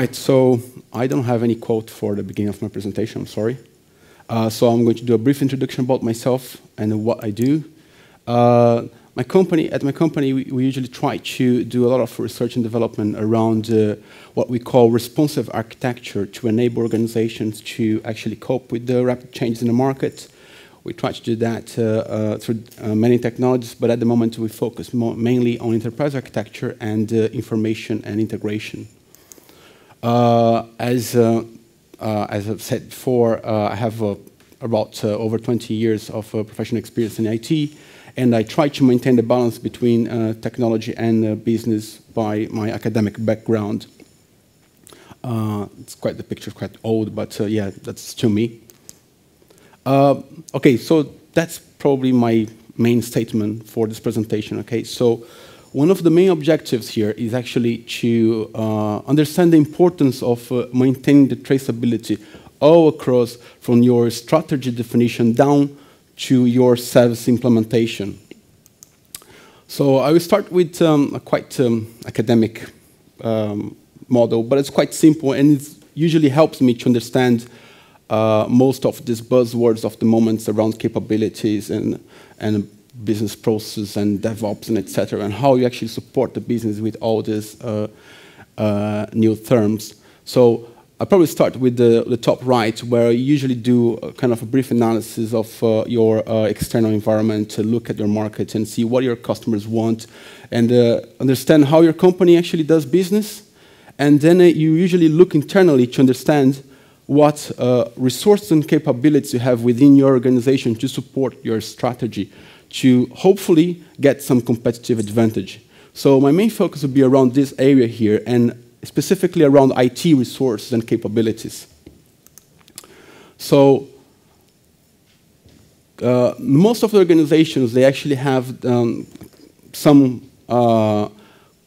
right, so I don't have any quote for the beginning of my presentation, I'm sorry. Uh, so I'm going to do a brief introduction about myself and what I do. Uh, my company, at my company, we, we, usually try to do a lot of research and development around uh, what we call responsive architecture to enable organizations to actually cope with the rapid changes in the market. We try to do that uh, uh, through uh, many technologies, but at the moment we focus mainly on enterprise architecture and uh, information and integration. Uh, as, as I've said before, I have about over 20 years of professional experience in IT and I try to maintain the balance between uh, technology and uh, business by my academic background. Uh, it's quite the picture, quite old, but uh, yeah, that's to me. Uh, okay, so that's probably my main statement for this presentation. Okay, so one of the main objectives here is actually to uh, understand the importance of maintaining the traceability all across from your strategy definition down to your service implementation. So I will start with um, a quite um, academic um, model, but it's quite simple and it usually helps me to understand uh, most of these buzzwords of the moments around capabilities and, and business process and DevOps and etc. and how you actually support the business with all these uh, uh, new terms. So I'll probably start with the, the, top right, where I usually do kind of a brief analysis of uh, your uh, external environment to look at your market and see what your customers want and uh, understand how your company actually does business. And then uh, you usually look internally to understand what uh, resources and capabilities you have within your organization to support your strategy to hopefully get some competitive advantage. So my main focus will be around this area here and specifically around IT resources and capabilities. So uh, most of the organizations, they actually have um, some uh,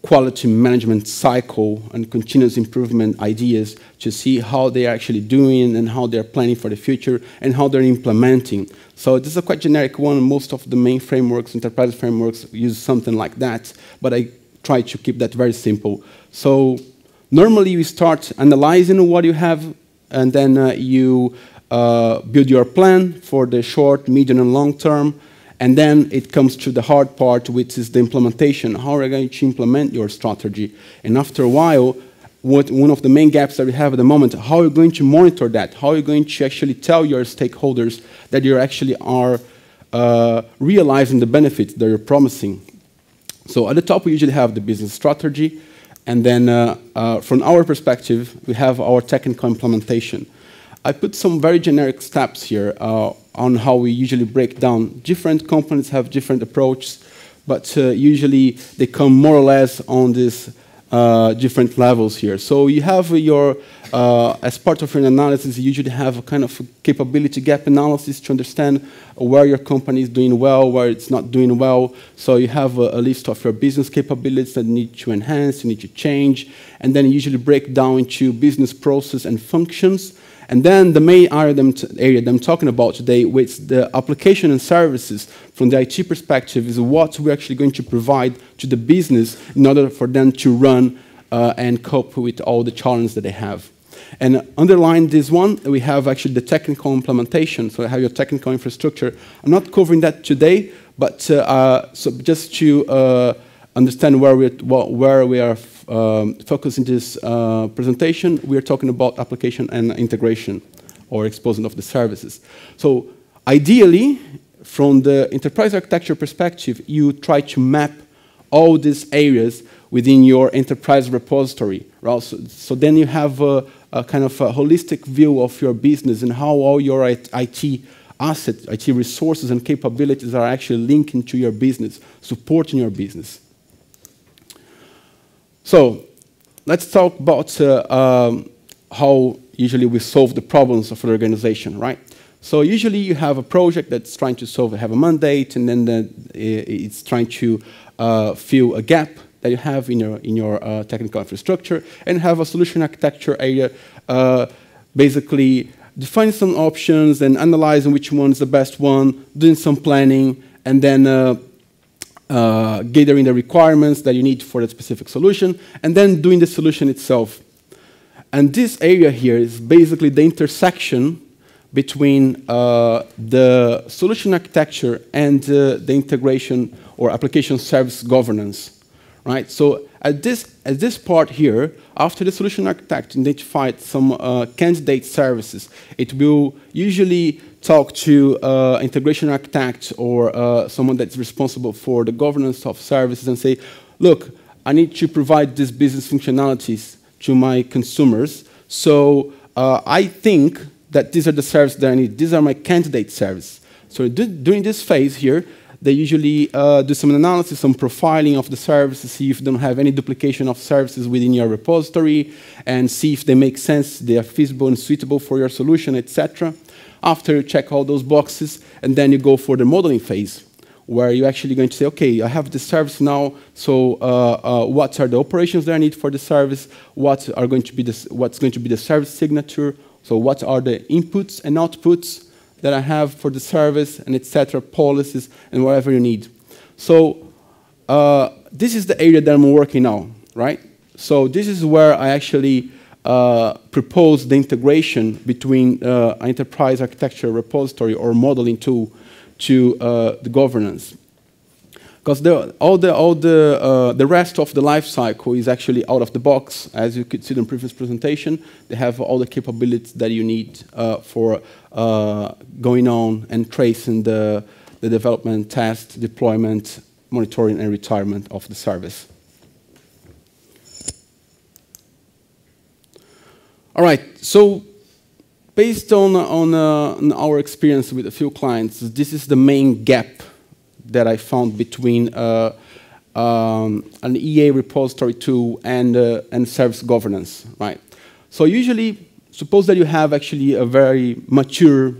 quality management cycle and continuous improvement ideas to see how they're actually doing and how they're planning for the future and how they're implementing. So this is a quite generic one. Most of the main frameworks, enterprise frameworks, use something like that, but I try to keep that very simple. So Normally, you start analyzing what you have, and then uh, you uh, build your plan for the short, medium, and long term. And then it comes to the hard part, which is the implementation. How are you going to implement your strategy? And after a while, what, one of the main gaps that we have at the moment, how are you going to monitor that? How are you going to actually tell your stakeholders that you actually are uh, realizing the benefits that you're promising? So at the top, we usually have the business strategy. And then uh, uh, from our perspective, we have our technical implementation. I put some very generic steps here uh, on how we usually break down. Different companies have different approaches, but uh, usually they come more or less on this uh, different levels here. So you have your, uh, as part of your analysis, you usually have a kind of capability gap analysis to understand where your company is doing well, where it's not doing well. So you have a, a list of your business capabilities that need to enhance, you need to change, and then you usually break down into business process and functions. And then the main area that I'm talking about today, which the application and services from the IT perspective, is what we're actually going to provide to the business in order for them to run uh, and cope with all the challenges that they have. And underlying this one, we have actually the technical implementation. So have your technical infrastructure. I'm not covering that today, but uh, uh, so just to uh, understand where we, where we are um, focus in this uh, presentation, we are talking about application and integration or exposing of the services. So ideally, from the enterprise architecture perspective, you try to map all these areas within your enterprise repository. Right? So, so then you have a, a, kind of a holistic view of your business and how all your IT assets, IT resources and capabilities are actually linking to your business, supporting your business. So let's talk about uh, um, how usually we solve the problems of an organization, right? So usually you have a project that's trying to solve, have a mandate, and then the, it's trying to uh, fill a gap that you have in your, in your uh, technical infrastructure, and have a solution architecture area, uh, basically defining some options and analyzing which one is the best one, doing some planning, and then uh, gathering the requirements that you need for that specific solution, and then doing the solution itself. And this area here is basically the intersection between uh, the solution architecture and uh, the integration or application service governance, right? So at this, at this part here, after the solution architect identified some uh, candidate services, it will usually talk to uh, integration architect or uh, someone that's responsible for the governance of services and say, look, I need to provide these business functionalities to my consumers. So uh, I think that these are the services that I need. These are my candidate services. So during this phase here, they usually uh, do some analysis, some profiling of the services, see if they don't have any duplication of services within your repository, and see if they make sense, they are feasible and suitable for your solution, etc. After you check all those boxes, and then you go for the modeling phase, where you're actually going to say, okay, I have this service now, so uh, uh, what are the operations that I need for the service? What are going to be the, what's going to be the service signature? So what are the inputs and outputs that I have for the service and etc. policies and whatever you need. So uh, this is the area that I'm working on, right? So this is where I actually uh, propose the integration between uh, enterprise architecture repository or modeling tool to uh, the governance because all the all the uh, the rest of the life cycle is actually out of the box, as you could see in the previous presentation. They have all the capabilities that you need uh, for uh, going on and tracing the the development, test, deployment, monitoring, and retirement of the service. All right, so based on on, uh, on our experience with a few clients, this is the main gap that I found between uh, um, an EA repository tool and, uh, and service governance, right? So usually, suppose that you have actually a very mature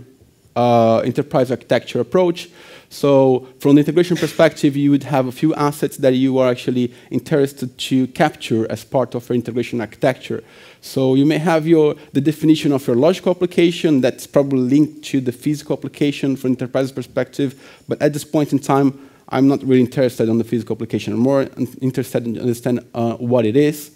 uh, enterprise architecture approach. So from the integration perspective, you would have a few assets that you are actually interested to capture as part of your integration architecture. So you may have your, the definition of your logical application that's probably linked to the physical application from enterprise perspective. But at this point in time, I'm not really interested on the physical application. I'm more interested in understand uh, what it is.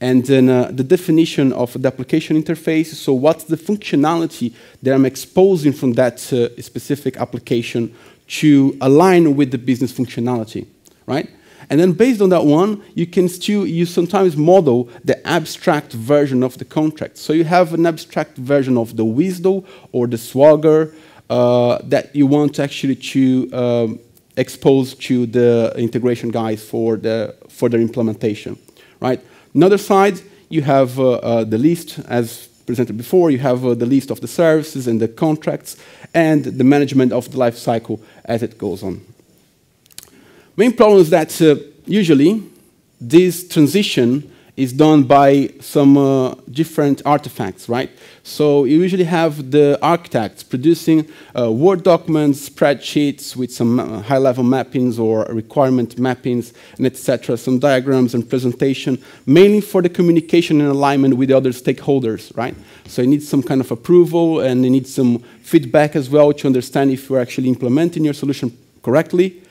And then uh, the definition of the application interface. So what's the functionality that I'm exposing from that uh, specific application to align with the business functionality, right? And then based on that one, you can still, you sometimes model the abstract version of the contract. So you have an abstract version of the WSDL or the Swagger uh, that you want actually to um, expose to the integration guys for, the, for their implementation, right? Another side, you have uh, uh, the list, as presented before, you have uh, the list of the services and the contracts and the management of the life cycle as it goes on. Main problem is that uh, usually this transition is done by some uh, different artifacts, right? So you usually have the architects producing uh, Word documents, spreadsheets with some uh, high-level mappings or requirement mappings, and etc., some diagrams and presentation, mainly for the communication and alignment with the other stakeholders, right? So you need some kind of approval and you need some feedback as well to understand if you're actually implementing your solution correctly.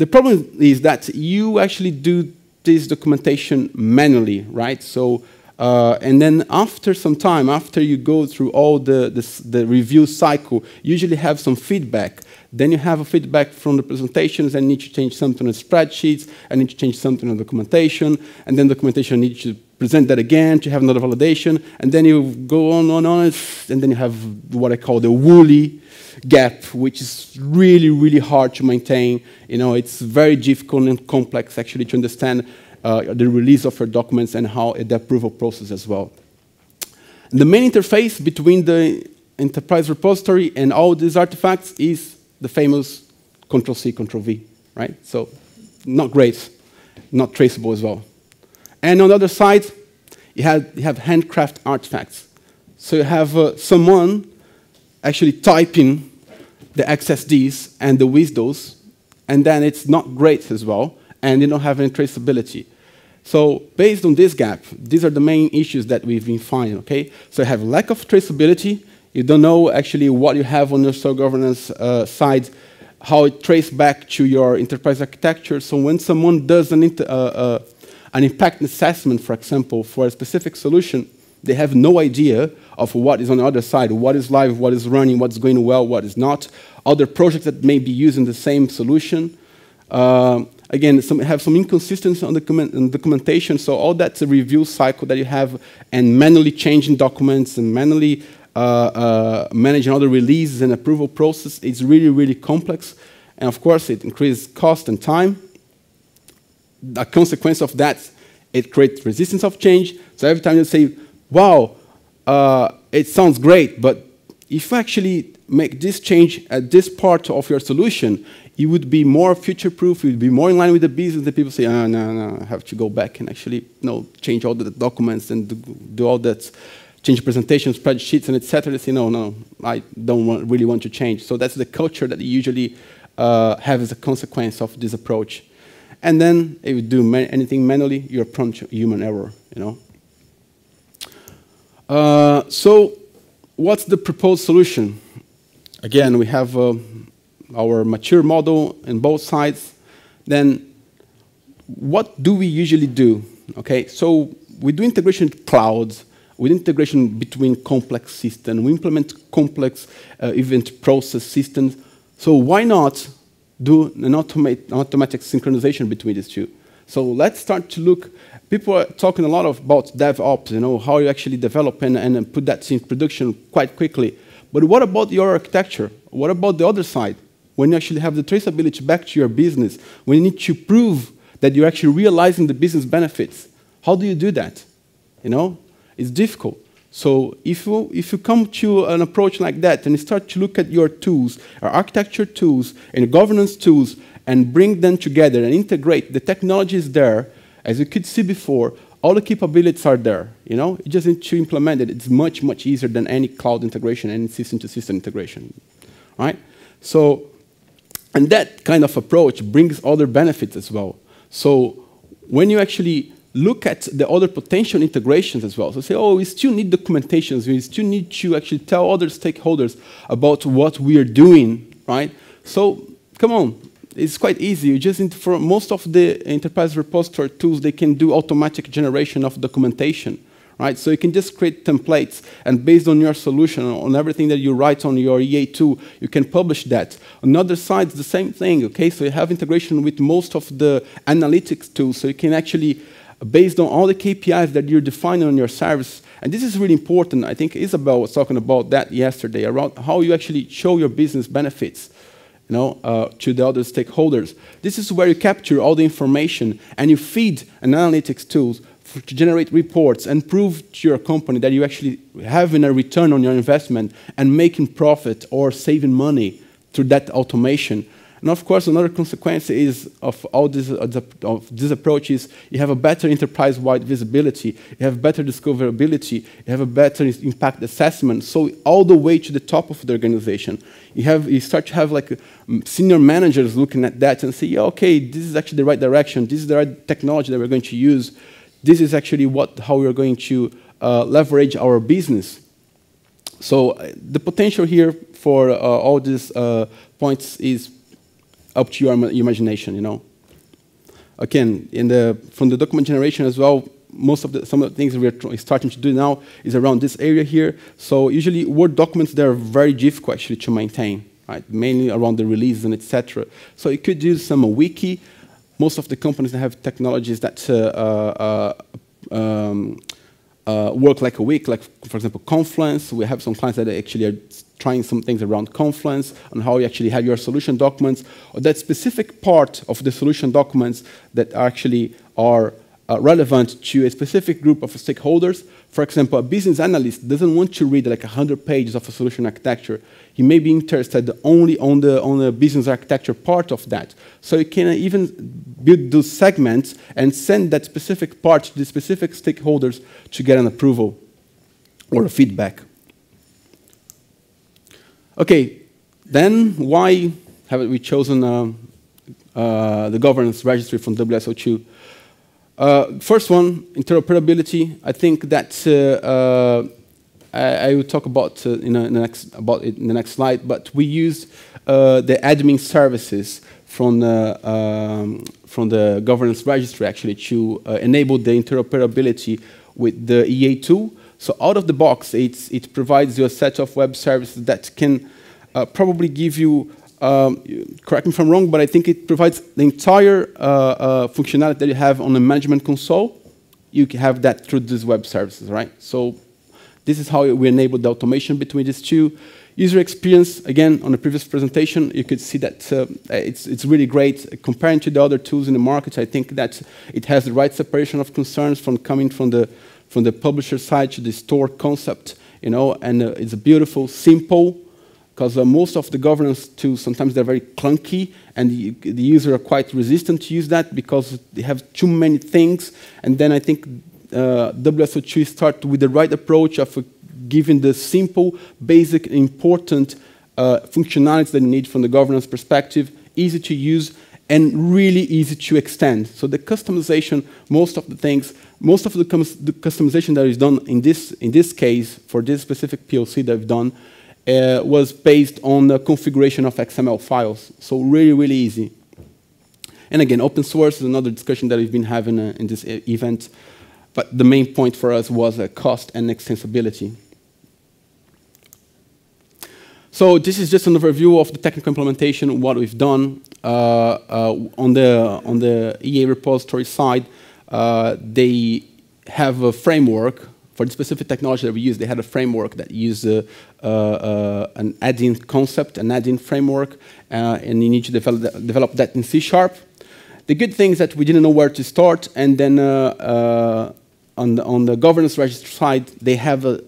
The problem is that you actually do this documentation manually, right? So, uh, and then after some time, after you go through all the, the, the, review cycle, usually have some feedback. Then you have a feedback from the presentations and need to change something on the spreadsheets, I need to change something on documentation, and then documentation needs to present that again to have another validation, and then you go on and on, and then you have what I call the woolly gap, which is really, really hard to maintain. You know, it's very difficult and complex actually to understand the release of her documents and how the approval process as well. The main interface between the enterprise repository and all these artifacts is the famous Control C, Control V, right? So not great, not traceable as well. And on the other side, you have, you have handcraft artifacts. So you have uh, someone actually typing the XSDs and the WSDLs, and then it's not great as well, and you don't have any traceability. So based on this gap, these are the main issues that we've been finding, okay? So you have lack of traceability, you don't know actually what you have on your store governance uh, side, how it traces back to your enterprise architecture. So when someone does an, uh, uh, an impact assessment, for example, for a specific solution, They have no idea of what is on the other side, what is live, what is running, what's going well, what is not, other projects that may be using the same solution. Uh, again, some, have some inconsistency on the documentation, so all that's a review cycle that you have, and manually changing documents and manually uh, uh, managing releases and approval process is really, really complex. And of course, it increases cost and time. A consequence of that, it creates resistance of change. So every time you say, wow, uh, it sounds great, but if you actually make this change at this part of your solution, it would be more future-proof, would be more in line with the business, that people say, oh, no, no, I have to go back and actually you know, change all the documents and do, all that, change presentations, spreadsheets, and etc. They say, no, no, I don't want, really want to change. So that's the culture that you usually uh, have as a consequence of this approach. And then if you do anything manually, you're prone to human error, you know. Uh, so what's the proposed solution? Again, we have uh, our mature model in both sides, then what do we usually do? Okay, so we do integration with clouds, with integration between complex systems, we implement complex uh, event process systems. So why not do an automate, automatic synchronization between these two? So let's start to look. People are talking a lot about DevOps, you know, how you actually develop and, and put that in production quite quickly. But what about your architecture? What about the other side? When you actually have the traceability back to your business, when you need to prove that you're actually realizing the business benefits, how do you do that? You know, it's difficult. So if you, if you come to an approach like that and start to look at your tools, your architecture tools and governance tools, and bring them together and integrate, the technology is there. As you could see before, all the capabilities are there. You know, you just need to implement it. It's much, much easier than any cloud integration, any system-to-system -system integration, right? So and that kind of approach brings other benefits as well. So when you actually look at the other potential integrations as well, so say, oh, we still need documentations, we still need to actually tell other stakeholders about what we are doing, right? So come on, it's quite easy. You just for most of the enterprise repository tools, they can do automatic generation of documentation right? So you can just create templates, and based on your solution, on everything that you write on your EA tool, you can publish that. On other side, it's the same thing, okay? So you have integration with most of the analytics tools, so you can actually, based on all the KPIs that you're defining on your service, and this is really important. I think Isabel was talking about that yesterday, around how you actually show your business benefits. You know, uh, to the other stakeholders. This is where you capture all the information and you feed an analytics tools to generate reports and prove to your company that you actually having a return on your investment and making profit or saving money through that automation. And of course, another consequence is of all this, uh, of this approach is you have a better enterprise-wide visibility, you have better discoverability, you have a better impact assessment. So all the way to the top of the organization, you have you start to have like um, senior managers looking at that and say, yeah, okay, this is actually the right direction. This is the right technology that we're going to use this is actually what, how we're going to uh, leverage our business. So uh, the potential here for uh, all these uh, points is up to your imagination, you know. Again, in the, from the document generation as well, most of the, some of the things we're starting to do now is around this area here. So usually Word documents, they're very difficult actually to maintain, right? Mainly around the releases and etc. So you could use some wiki, most of the companies that have technologies that uh, uh, uh, um, work like a week, like for example Confluence. We have some clients that actually are trying some things around Confluence on how you actually have your solution documents, or that specific part of the solution documents that actually are uh, relevant to a specific group of stakeholders. For example, a business analyst doesn't want to read like 100 pages of a solution architecture. He may be interested only on the, on the business architecture part of that. So you can even build those segments and send that specific part to the specific stakeholders to get an approval or a feedback. Okay, then why have we chosen uh, uh, the governance registry from WSO2? Uh, first one, interoperability. I think that uh, uh, I, I, will talk about uh, in, the next about it in the next slide. But we use uh, the admin services from the um, from the governance registry actually to enable the interoperability with the EA tool. So out of the box, it provides you a set of web services that can uh, probably give you, um, correct me if I'm wrong, but I think it provides the entire uh, uh, functionality that you have on the management console. You can have that through these web services, right? So this is how we enable the automation between these two. User experience, again, on the previous presentation, you could see that uh, it's, it's really great. Comparing to the other tools in the market, I think that it has the right separation of concerns from coming from the, from the publisher side to the store concept, you know, and uh, it's a beautiful, simple, because uh, most of the governance tools, sometimes they're very clunky, and the, the user are quite resistant to use that because they have too many things, and then I think uh, WSO2 start with the right approach of uh, giving the simple, basic, important uh, functionalities that you need from the governance perspective, easy to use, and really easy to extend. So the customization, most of the things, most of the, the customization that is done in this, in this case, for this specific POC that I've done, uh, was based on the configuration of XML files. So really, really easy. And again, open source is another discussion that we've been having uh, in this event. But the main point for us was uh, cost and extensibility. So this is just an overview of the technical implementation, what we've done. Uh, uh, on, the, on the EA repository side, uh, they have a framework for the specific technology that we use. They had a framework that used uh, uh, an add-in concept, an add-in framework, uh, and you need to develop, develop that in C Sharp. The good thing is that we didn't know where to start, and then on, the, on the governance register side, they have a,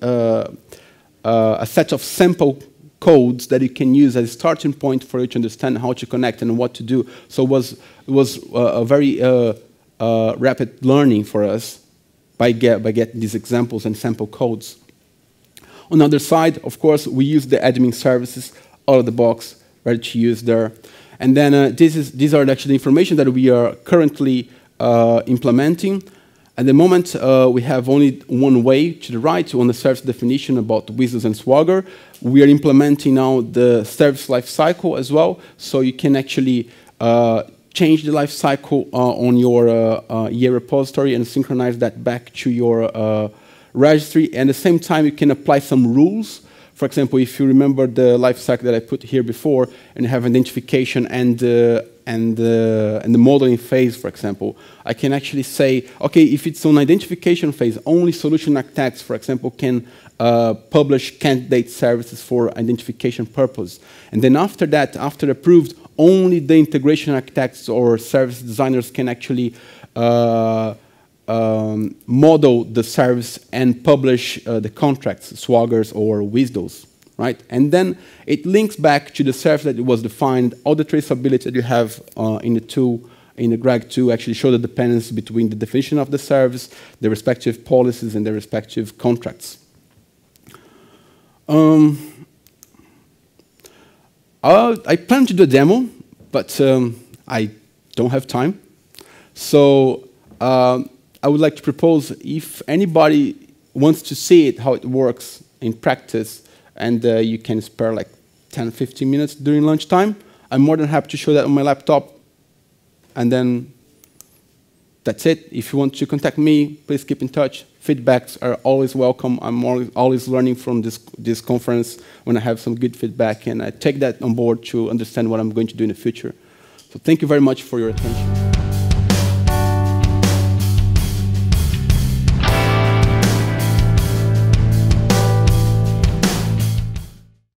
a, a set of sample codes that you can use as a starting point for you to understand how to connect and what to do. So it was, it was uh, a very uh, uh, rapid learning for us by, get, by getting these examples and sample codes. On the other side, of course, we use the admin services out of the box, ready to use there. And then uh, this is, these are actually the information that we are currently uh, implementing. At the moment, uh, we have only one way to the right on the service definition about WSDLs and Swagger. We are implementing now the service lifecycle as well, so you can actually uh, change the lifecycle uh, on your uh, uh EA repository and synchronize that back to your registry. And at the same time, you can apply some rules. For example, if you remember the life cycle that I put here before, and you have identification and and, uh, and the modeling phase, for example, I can actually say, okay, if it's on identification phase, only solution architects, for example, can uh, publish candidate services for identification purpose. And then after that, after approved, only the integration architects or service designers can actually uh, um, model the service and publish uh, the contracts, swaggers or WSDLs right? And then it links back to the service that was defined, all the traceability that you have uh, in the tool, in the G-Reg 2 actually show the dependence between the definition of the service, the respective policies, and the respective contracts. Um, uh, I plan to do a demo, but um, I don't have time. So um, I would like to propose if anybody wants to see it, how it works in practice, and uh, you can spare like 10, 15 minutes during lunchtime. I'm more than happy to show that on my laptop. And then that's it. If you want to contact me, please keep in touch. Feedbacks are always welcome. I'm always, learning from this, this conference when I have some good feedback, and I take that on board to understand what I'm going to do in the future. So thank you very much for your attention.